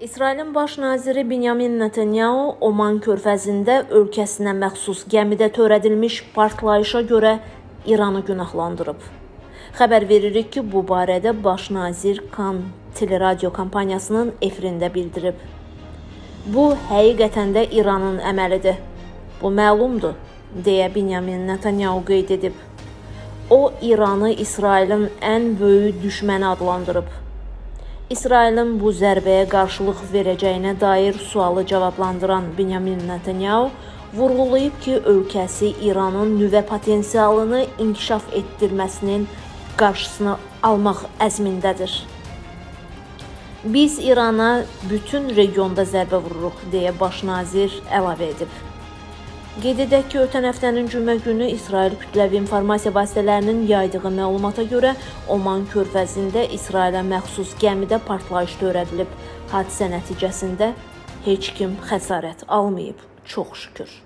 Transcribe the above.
İsrailin baş naziri Benyamin Netanyahu Oman körfəzində ölkəsinə məxsus gəmidə törədilmiş partlayışa görə İranı günahlandırıb. Xəbər veririk ki, bu barədə baş nazir Kan teleradio kompaniyasının efirində bildirib. Bu həqiqətən də İranın əməlidir. Bu məlumdur, deyə Benyamin Netanyahu qeyd edib. O İranı İsrailin ən böyük düşməni adlandırıb. İsrailin bu zərbəyə qarşılıq verəcəyinə dair sualı cavablandıran Benyamin Netanyahu vurğulayıb ki, ölkəsi İranın nüvə potensialını inkişaf etdirməsinin qarşısını almaq əzmindədir. Biz İrana bütün regionda zərbə vururuq deyə baş nazir əlavə edib. Qeyd edək ki, ötən həftənin cümə günü İsrail kütləvi informasiya vasitələrinin yaydığı məlumata görə Oman körfəzində İsrailə məxsus gəmidə partlayış törədilib. Hadisə nəticəsində heç kim xəsarət almayıb, çox şükür.